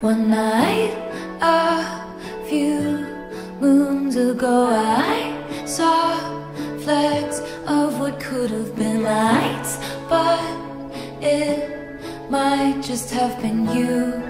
One night, a few moons ago, I saw flecks of what could have been lights, but it might just have been you.